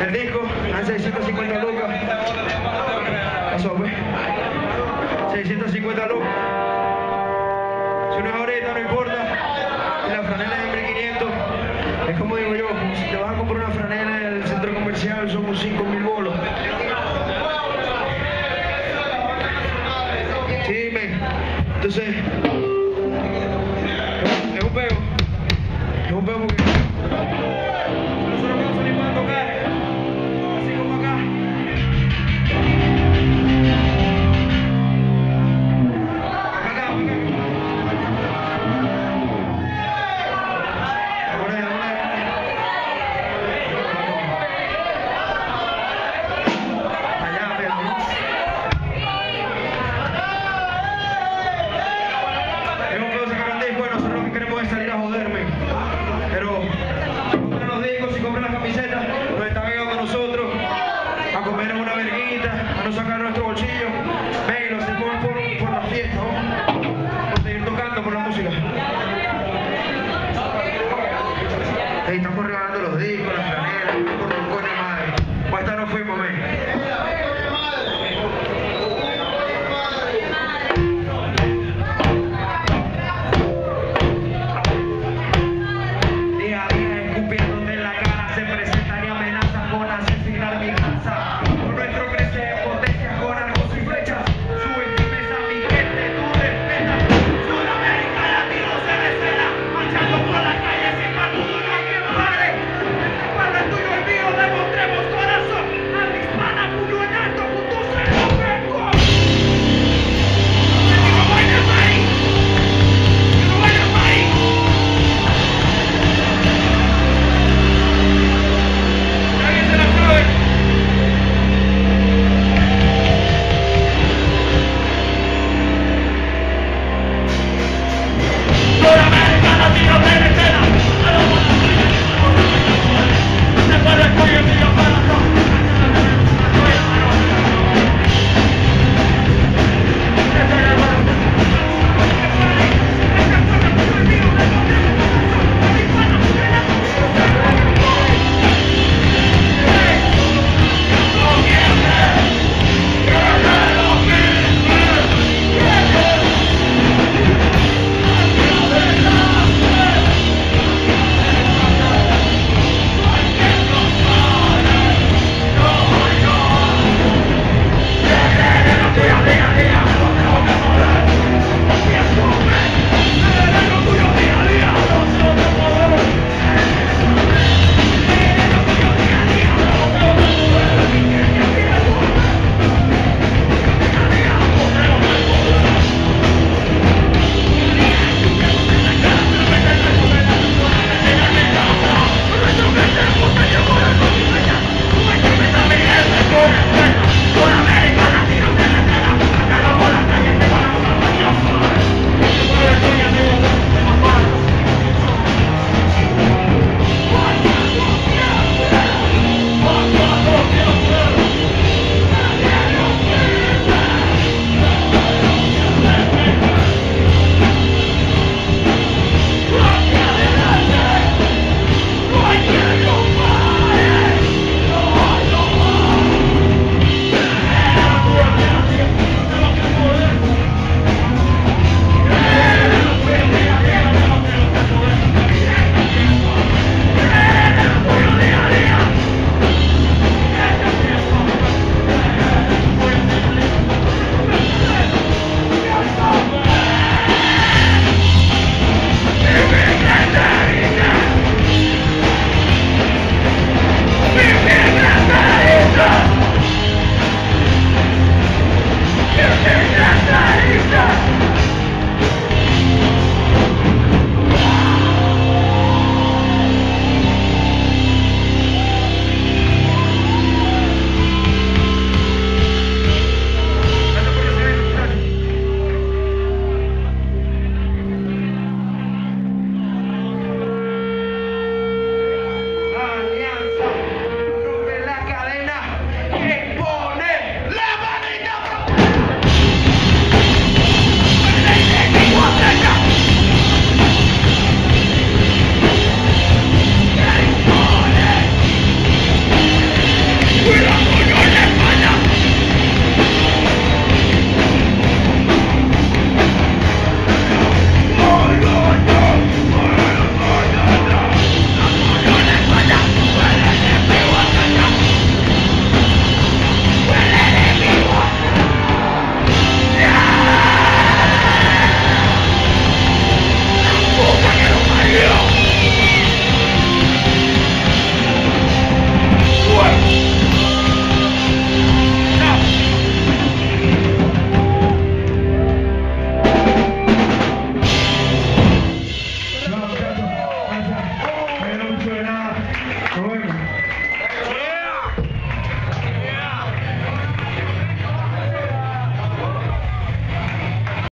El disco, ah, a 650 lucas. Pasó, pues. 650 lucas. Si no es no importa. Y la franela es en 1500. Es como digo yo, si te vas a comprar una franela en el centro comercial, somos 5000 bolos. Sí, men. Entonces. Pero